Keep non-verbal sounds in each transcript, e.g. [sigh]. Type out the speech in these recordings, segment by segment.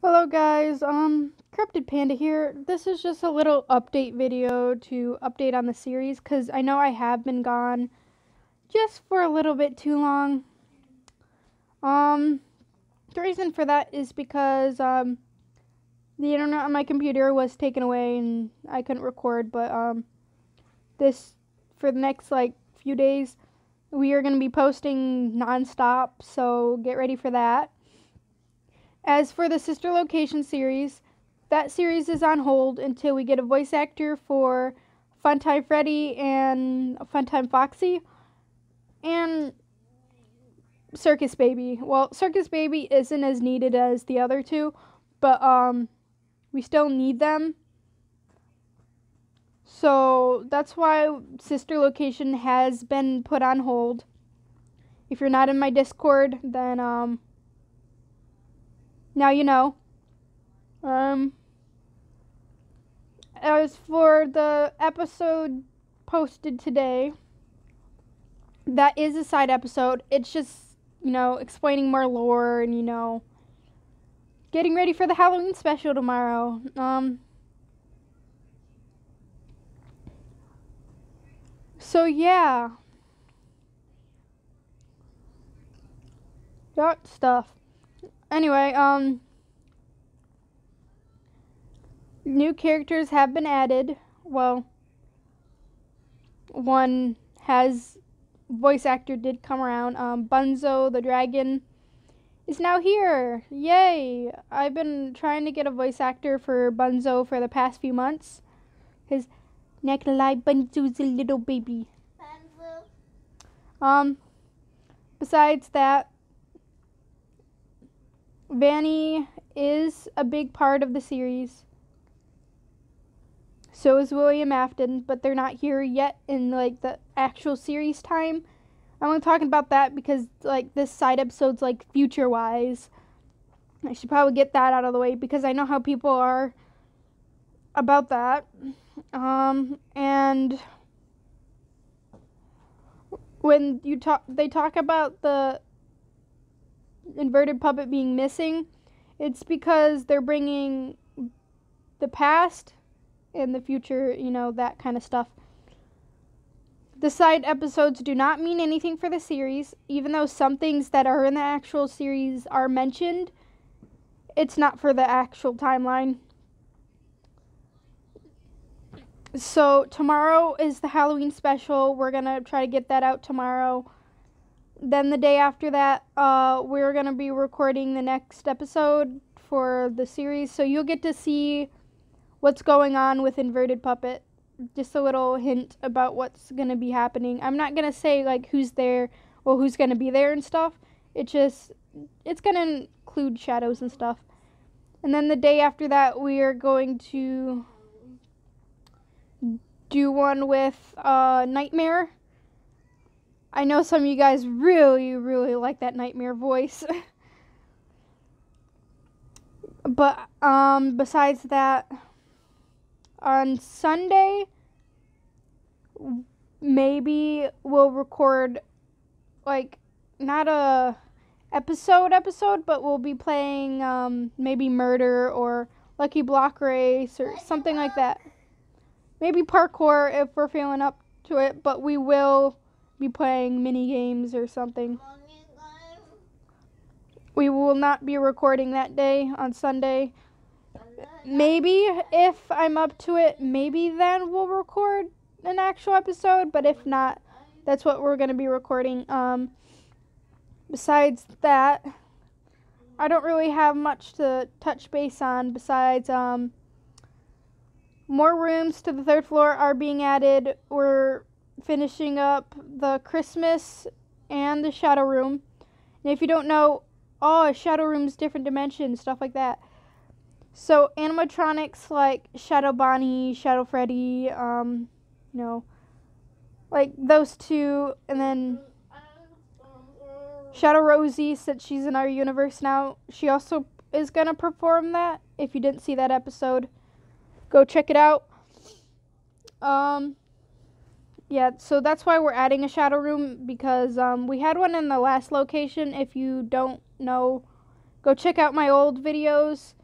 Hello guys, um, Corrupted Panda here. This is just a little update video to update on the series because I know I have been gone just for a little bit too long. Um, the reason for that is because, um, the internet on my computer was taken away and I couldn't record, but, um, this, for the next, like, few days, we are going to be posting nonstop, so get ready for that. As for the Sister Location series, that series is on hold until we get a voice actor for Funtime Freddy and Funtime Foxy and Circus Baby. Well, Circus Baby isn't as needed as the other two, but um we still need them. So that's why Sister Location has been put on hold. If you're not in my Discord, then um now you know. Um, as for the episode posted today, that is a side episode. It's just, you know, explaining more lore and, you know, getting ready for the Halloween special tomorrow. Um, so, yeah. That stuff. Anyway, um, new characters have been added. Well, one has voice actor did come around. Um, Bunzo the dragon is now here. Yay! I've been trying to get a voice actor for Bunzo for the past few months. His neck like Bunzo's a little baby. Bunzo. Um, besides that, Vanny is a big part of the series. So is William Afton, but they're not here yet in like the actual series time. I'm only talking about that because like this side episode's like future wise. I should probably get that out of the way because I know how people are about that. Um and when you talk they talk about the inverted puppet being missing, it's because they're bringing the past and the future, you know, that kind of stuff. The side episodes do not mean anything for the series, even though some things that are in the actual series are mentioned. It's not for the actual timeline. So, tomorrow is the Halloween special. We're going to try to get that out tomorrow then the day after that, uh, we're gonna be recording the next episode for the series, so you'll get to see what's going on with Inverted Puppet. Just a little hint about what's gonna be happening. I'm not gonna say like who's there or who's gonna be there and stuff. It just it's gonna include shadows and stuff. And then the day after that, we are going to do one with uh, Nightmare I know some of you guys really, really like that nightmare voice. [laughs] but um, besides that, on Sunday, maybe we'll record like not a episode episode, but we'll be playing um, maybe murder or lucky block race or something like that. Maybe parkour if we're feeling up to it, but we will be playing mini games or something. We will not be recording that day on Sunday. Maybe if I'm up to it, maybe then we'll record an actual episode, but if not, that's what we're going to be recording. Um besides that, I don't really have much to touch base on besides um more rooms to the third floor are being added. We're finishing up the Christmas and the Shadow Room. And if you don't know, oh, Shadow Room's different dimensions, stuff like that. So animatronics like Shadow Bonnie, Shadow Freddy, um, you know, like those two, and then Shadow Rosie, since she's in our universe now, she also is gonna perform that. If you didn't see that episode, go check it out. Um, yeah, so that's why we're adding a shadow room because um, we had one in the last location. If you don't know, go check out my old videos.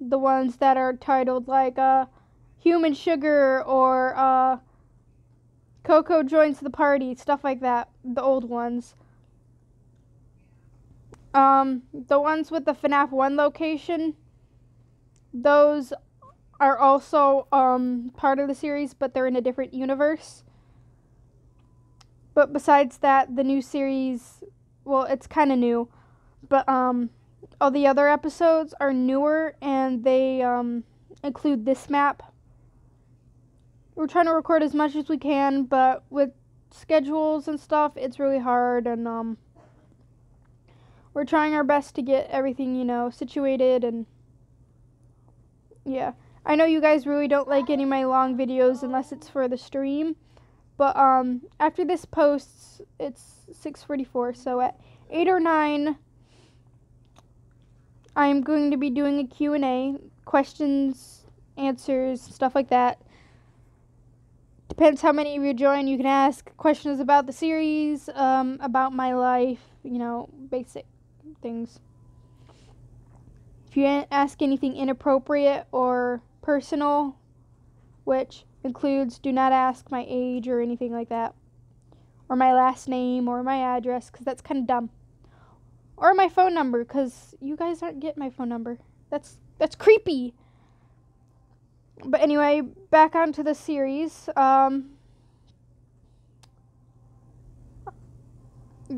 the ones that are titled like uh, Human Sugar or uh, Coco Joins the Party, stuff like that, the old ones. Um, the ones with the FNAF 1 location, those are also um, part of the series, but they're in a different universe. But besides that, the new series, well, it's kind of new, but um, all the other episodes are newer and they um, include this map. We're trying to record as much as we can, but with schedules and stuff, it's really hard and um, we're trying our best to get everything, you know, situated and yeah. I know you guys really don't like any of my long videos unless it's for the stream, but um after this posts, it's 6:44, so at 8 or 9 I am going to be doing a Q&A, questions, answers, stuff like that. Depends how many of you join. You can ask questions about the series, um, about my life, you know, basic things. If you ask anything inappropriate or personal, which includes do not ask my age or anything like that, or my last name or my address, because that's kind of dumb or my phone number because you guys aren't getting my phone number. That's that's creepy. But anyway, back onto the series. Um,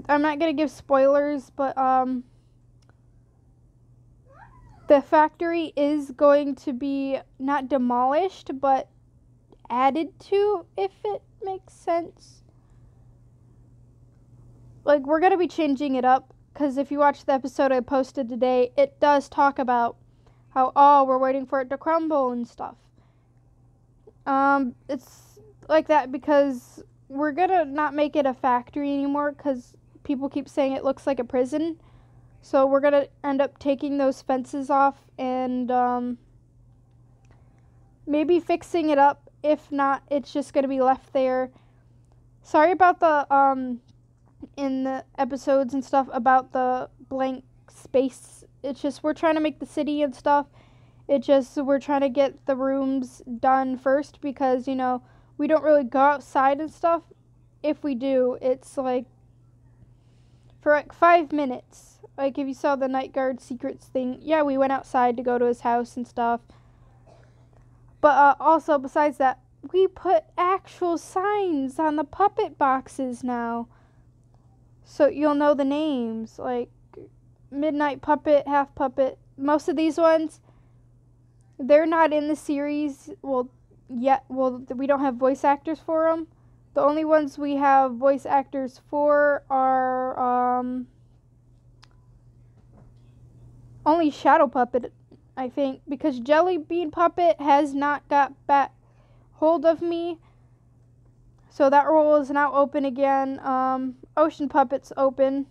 I'm not gonna give spoilers, but um, the factory is going to be not demolished, but added to, if it makes sense. Like we're gonna be changing it up because if you watch the episode I posted today, it does talk about how oh we're waiting for it to crumble and stuff. Um, it's like that because we're gonna not make it a factory anymore because people keep saying it looks like a prison. So we're gonna end up taking those fences off and um, maybe fixing it up. If not, it's just gonna be left there. Sorry about the um, in the episodes and stuff about the blank space. It's just we're trying to make the city and stuff. It just we're trying to get the rooms done first because you know we don't really go outside and stuff. If we do, it's like for like five minutes. Like if you saw the night guard secrets thing, yeah, we went outside to go to his house and stuff. But uh, also besides that, we put actual signs on the puppet boxes now. So you'll know the names like Midnight Puppet, Half Puppet. Most of these ones, they're not in the series. Well, yet, well, we don't have voice actors for them. The only ones we have voice actors for are um, only Shadow Puppet, I think, because Jelly Bean Puppet has not got back hold of me. So that role is now open again. Um, Ocean Puppets open.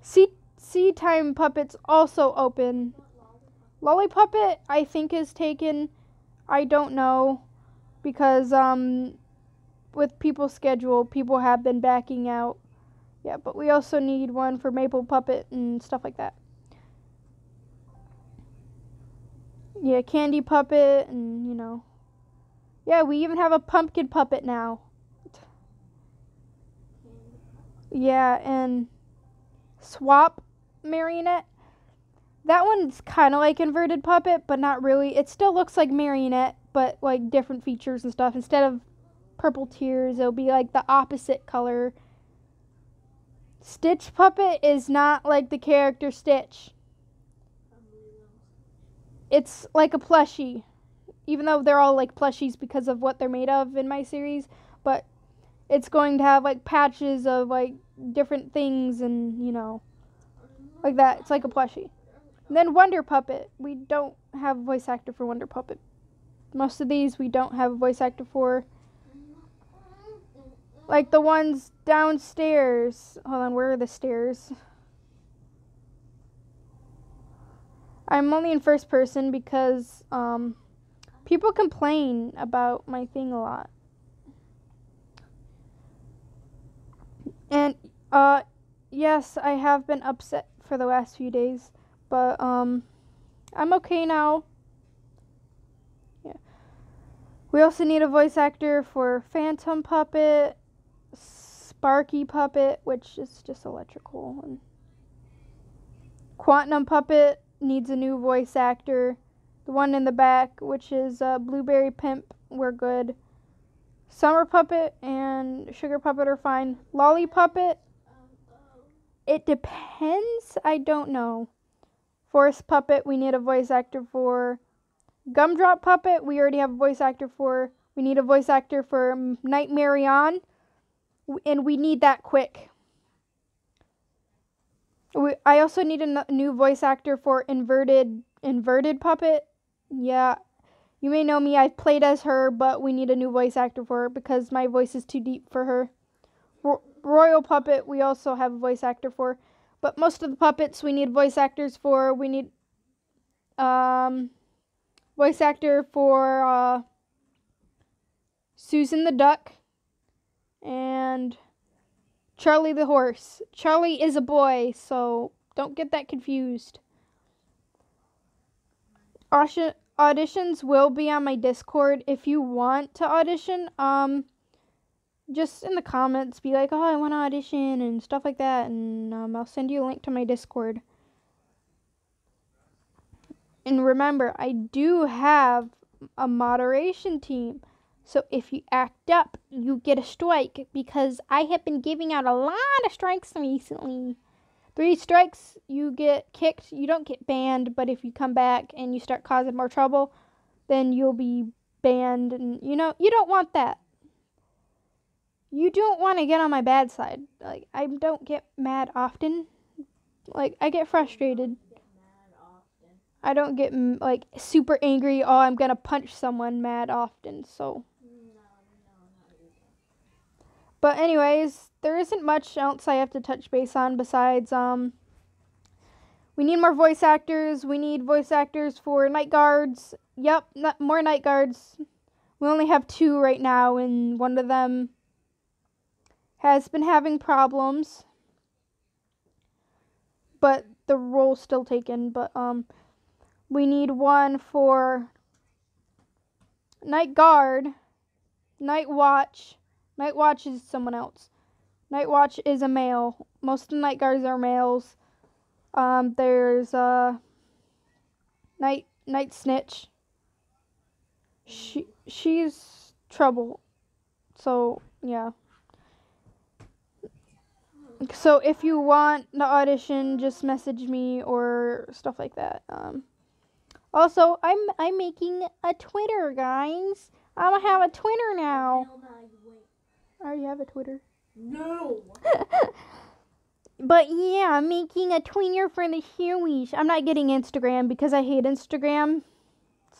Sea Sea Time Puppets also open. Lolly Puppet I think is taken. I don't know because um with people's schedule, people have been backing out. Yeah, but we also need one for Maple Puppet and stuff like that. Yeah, Candy Puppet and you know. Yeah, we even have a pumpkin puppet now. Yeah, and Swap Marionette. That one's kind of like inverted puppet, but not really. It still looks like marionette, but like different features and stuff. Instead of purple tears, it'll be like the opposite color. Stitch puppet is not like the character Stitch. It's like a plushie. Even though they're all like plushies because of what they're made of in my series, but it's going to have like patches of like different things and you know like that. It's like a plushie. And then Wonder Puppet. We don't have a voice actor for Wonder Puppet. Most of these we don't have a voice actor for. Like the ones downstairs. Hold on, where are the stairs? I'm only in first person because um, people complain about my thing a lot. And uh yes, I have been upset for the last few days, but um I'm okay now. Yeah. We also need a voice actor for Phantom Puppet, Sparky Puppet, which is just electrical, and Quantum Puppet needs a new voice actor. The one in the back, which is uh, Blueberry Pimp, we're good. Summer Puppet and Sugar Puppet are fine. Lolly Puppet, it depends. I don't know. Forest Puppet, we need a voice actor for. Gumdrop Puppet, we already have a voice actor for. We need a voice actor for Nightmare On, and we need that quick. We, I also need a new voice actor for Inverted Inverted Puppet. Yeah, you may know me. I've played as her, but we need a new voice actor for her because my voice is too deep for her. Ro- Royal Puppet, we also have a voice actor for. But most of the puppets we need voice actors for. We need um, voice actor for uh, Susan the Duck and Charlie the Horse. Charlie is a boy, so don't get that confused. Auditions will be on my Discord. If you want to audition, um, just in the comments be like, oh, I want to audition and stuff like that, and um, I'll send you a link to my Discord. And remember, I do have a moderation team. So if you act up, you get a strike because I have been giving out a lot of strikes recently. Three strikes, you get kicked. You don't get banned, but if you come back and you start causing more trouble, then you'll be banned. And you know, you don't want that you don't want to get on my bad side. Like I don't get mad often. Like I get frustrated. I don't get like super angry. Oh, I'm gonna punch someone mad often. So. But anyways, there isn't much else I have to touch base on besides um. We need more voice actors. We need voice actors for night guards. Yep, more night guards. We only have two right now, and one of them has been having problems, but the role's still taken. But um, we need one for night guard, night watch. Night watch is someone else. Night watch is a male. Most of the night guards are males. Um, there's uh, night night snitch. She she's trouble. So yeah. So if you want the audition, just message me or stuff like that. Um, also, I'm I'm making a Twitter, guys. I'm gonna have a Twitter now. I already have a Twitter. No. [laughs] but yeah, I'm making a Twitter for the Hueys. I'm not getting Instagram because I hate Instagram.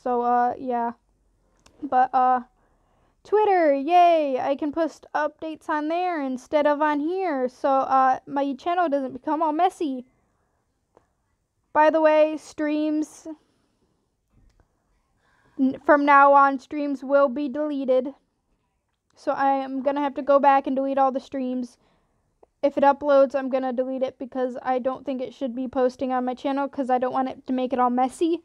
So uh, yeah. But uh. Twitter, yay! I can post updates on there instead of on here, so uh, my channel doesn't become all messy. By the way, streams from now on, streams will be deleted. So I am gonna have to go back and delete all the streams. If it uploads, I'm gonna delete it because I don't think it should be posting on my channel because I don't want it to make it all messy.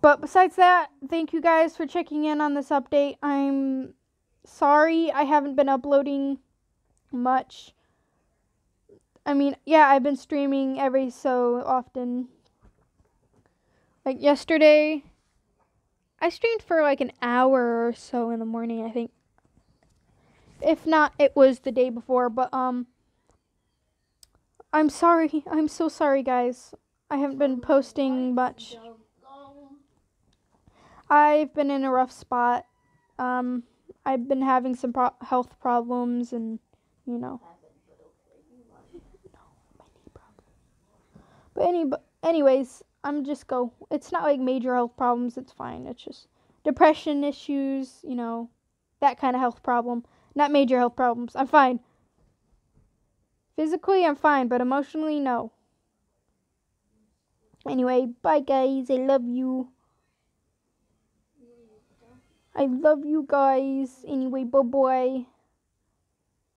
But besides that, thank you guys for checking in on this update. I'm sorry I haven't been uploading much. I mean, yeah, I've been streaming every so often. Like yesterday, I streamed for like an hour or so in the morning, I think. If not, it was the day before, but um I'm sorry. I'm so sorry, guys. I haven't been posting much. I've been in a rough spot. Um, I've been having some pro- health problems, and you know. But any, anyways, I'm just go. It's not like major health problems. It's fine. It's just depression issues. You know, that kind of health problem. Not major health problems. I'm fine. Physically, I'm fine, but emotionally, no. Anyway, bye guys. I love you. I love you guys. Anyway, bye bye.